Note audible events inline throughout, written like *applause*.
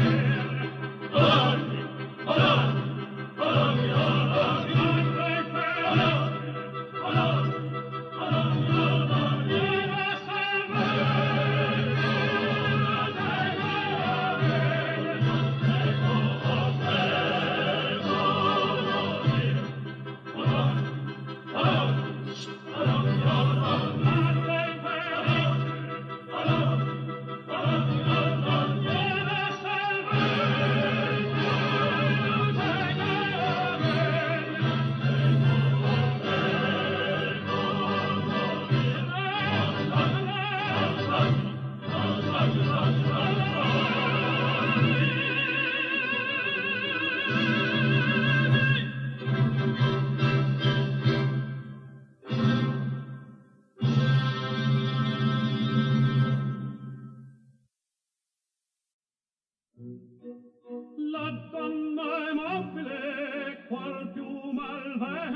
Amen.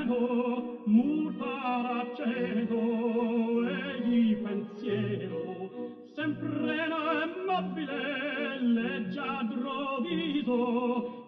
cielo mur paraceto egli pensiero. Sempre la immobile leggiadro viso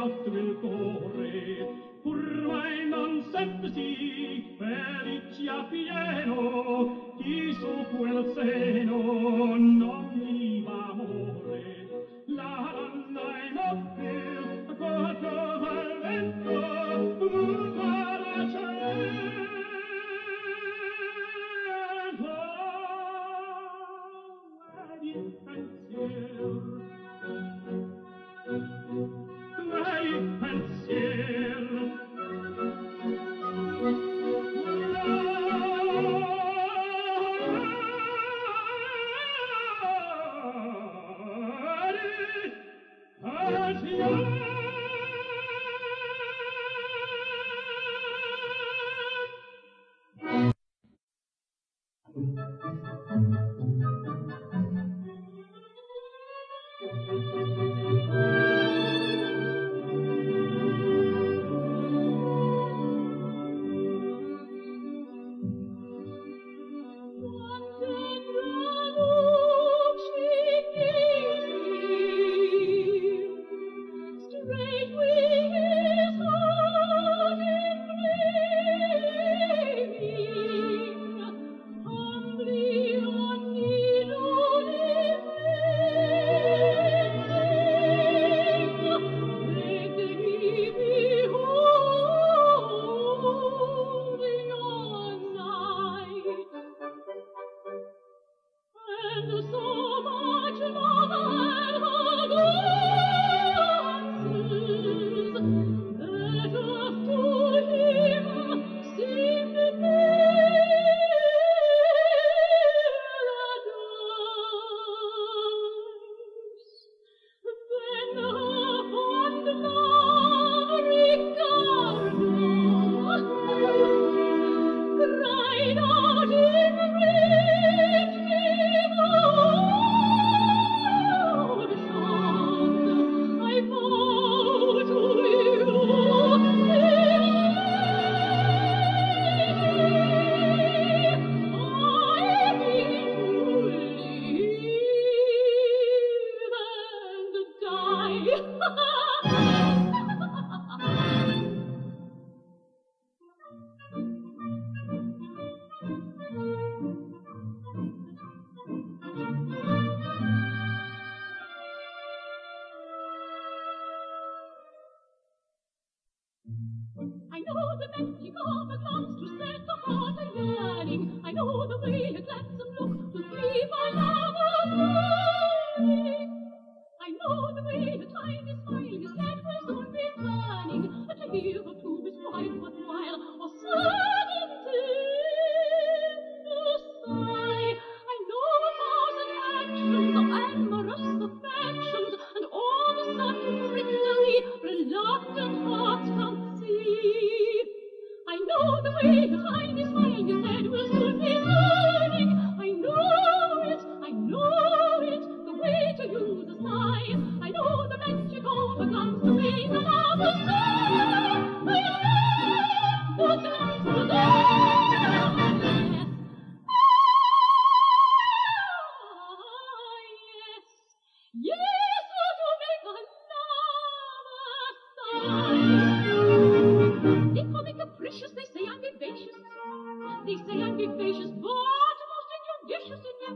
fatto il cuore ormai non sempre sì felice pieno chi su quel seno non mi I know the magic of a glance to set the heart a yearning. I know the way a gladsome look to free my love of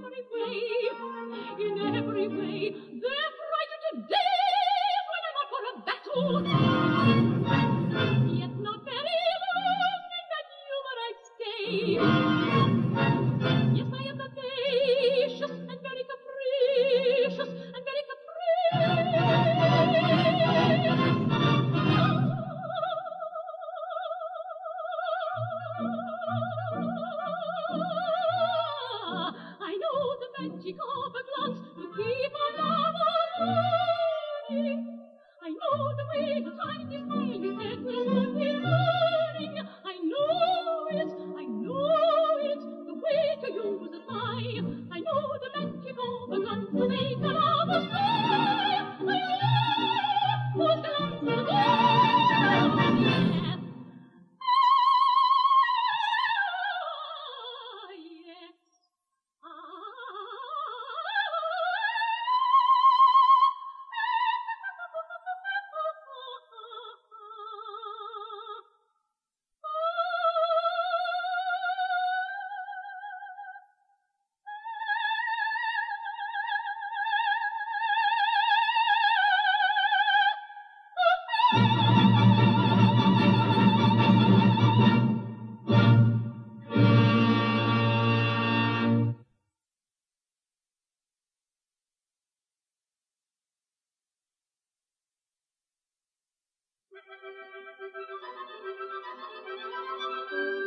every way, in every way.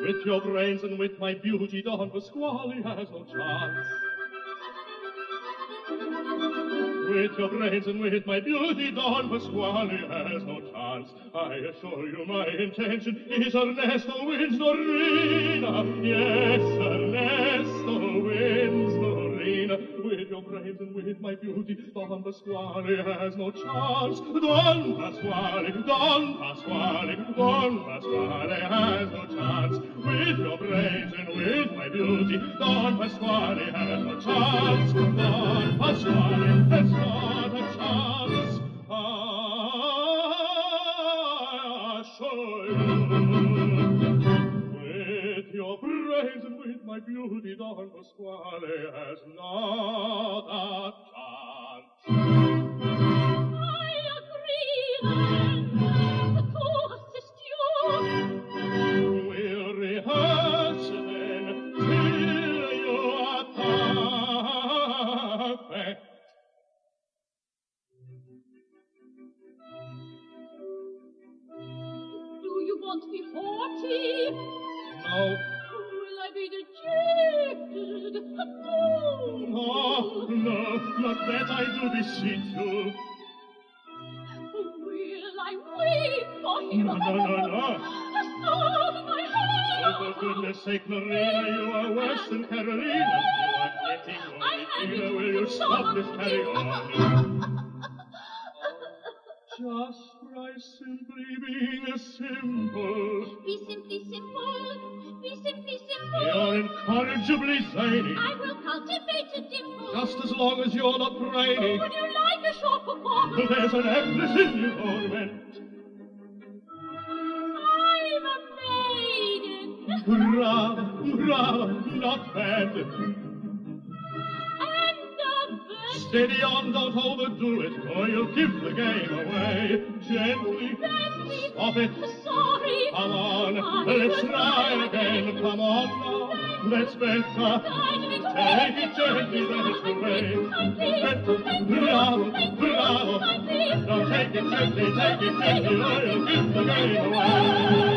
With your brains and with my beauty, Don Pasquale has no chance. With your brains and with my beauty, Don Pasquale has no chance. I assure you my intention is Ernesto wins Norina. Yes, Ernesto wins Norina. With your brains and with my beauty, Don Pasquale has no chance. Don Pasquale, Don Pasquale, Don Pasquale has no chance. With your brains and with my beauty, Don Pasquale has no chance. Don Pasquale has not a chance. I assure you. With your brains and with my beauty, Don Pasquale has not a chance. You want me haughty? No, Will I be dejected? No. no, no, not that I do beseech you. Will I weep for him? No, no, no, no. Stop my Oh, for goodness sake, Norina, you are worse than Carolina. You are getting I had Norina, it. will you stop this carry on? *laughs* Just by simply being a simple, Be simply simple. Be simply simple. you're incorrigibly zany. I will cultivate a dimple. Just as long as you're not brainy. Would you like a short performance? There's an actress in you, torment. I'm a maiden. Bravo, bravo, not bad. Steady on, don't overdo it, or you'll give the game away. Gently, Gently. stop it. Sorry. Come on, I let's try try. again. Come on now, let's better. Guide me to Take it gently, that's the way. Kindly, Bravo, bravo. Now take it gently, take it gently, or you'll give the game away.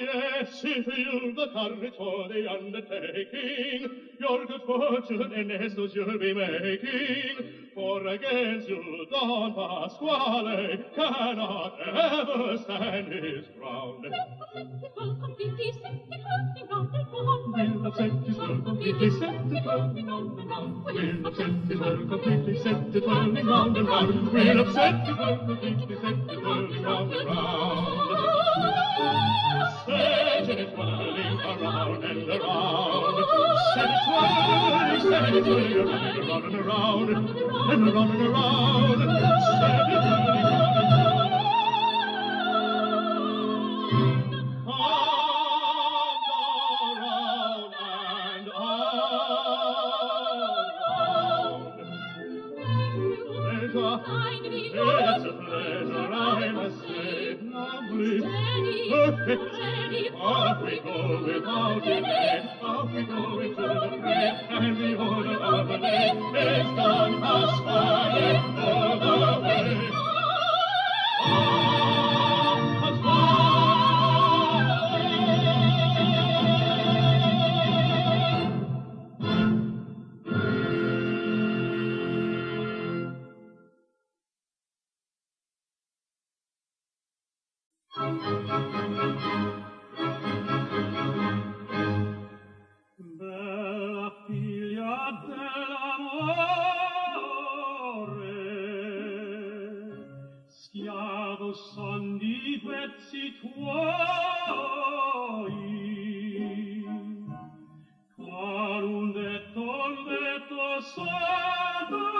yes, if you've the courage for the undertaking, your good fortune in Estos you'll be making. For against you, Don Pasquale cannot ever stand his ground. Will completely and round. Will upset his world completely, and round. Will upset his world completely, turning round and round. Will upset his world completely, turning round and round. Set it whirling around and around. It whirling, set it whirling around and around and around and around. Set it and round. Saldo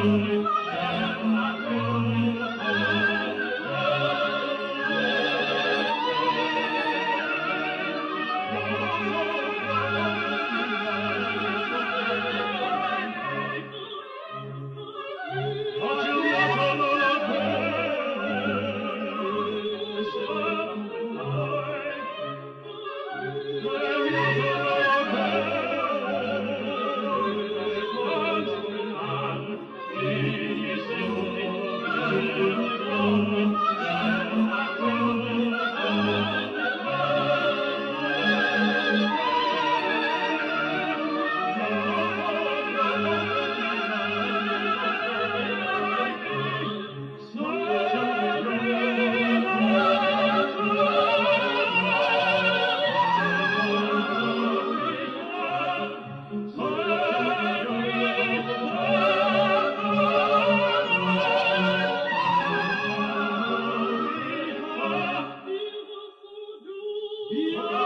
Thank you. Yeah!